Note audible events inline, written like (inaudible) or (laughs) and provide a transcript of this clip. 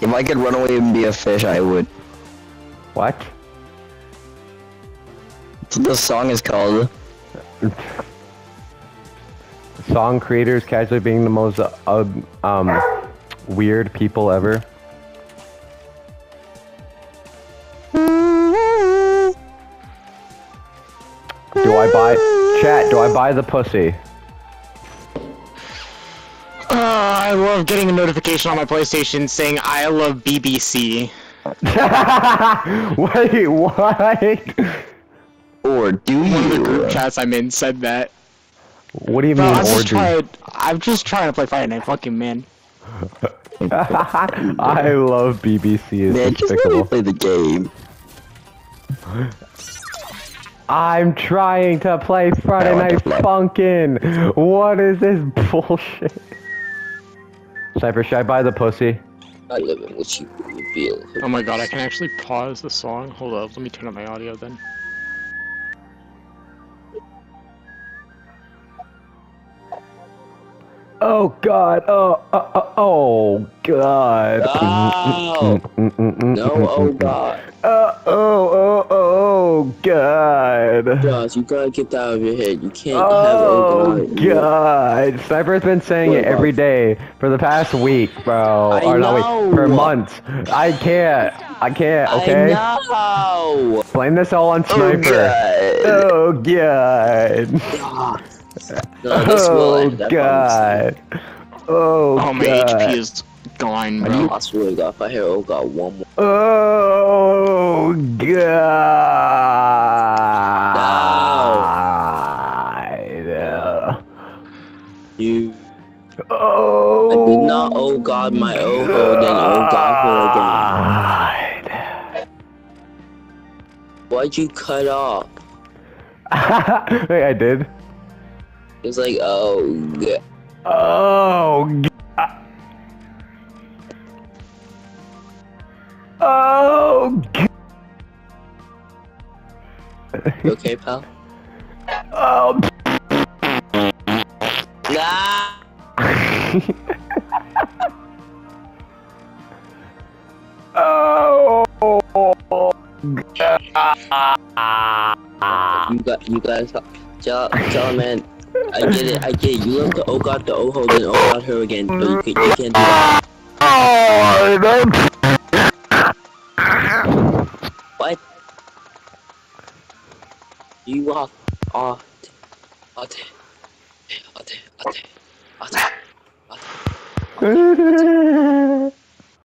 If I could run away and be a fish, I would. What? That's what the song is called. Song creators casually being the most uh, um weird people ever. Do I buy chat? Do I buy the pussy? Uh, I love getting a notification on my PlayStation saying I love BBC. (laughs) Wait, what? Or do One of the group chats I'm in said that. What do you Bro, mean I'm just trying. I'm just trying to play Friday Night Fucking Man. (laughs) I love BBC. It's Man, just let me play the game. I'm trying to play Friday I want to Night play. Funkin'. What is this (laughs) bullshit? Cypher, should I buy the pussy? I live in what you feel. Oh my god, I can actually pause the song. Hold up, let me turn up my audio then. Oh God! Oh, oh, oh, oh God! Oh, no, oh god. Uh, oh, oh, oh, God! Josh, you gotta get that out of your head. You can't have Oh oh god. God! Sniper's been saying What it every about- day for the past week, bro. I or no, wait, for months. I can't. I can't. Okay. I know. Blame this all on oh, Sniper. Oh, God. Oh God! No, this will Oh end. God! Oh Oh, my God! HP is gone, you. bro. I swear to God, if I hear oh god one more. Oh You. Oh. I did not oh god my oh then oh god again. Why'd you cut off? (laughs) Wait, I did. It was like, oh, oh g- Oh. Oh. Okay, pal? oh. Nah. Oh. You got, you guys, tell, tell man. I get it, I get it. You love to oh god the oh ho, then oh god her again, you, can, you can't do that. What? You 老子老子嗯哼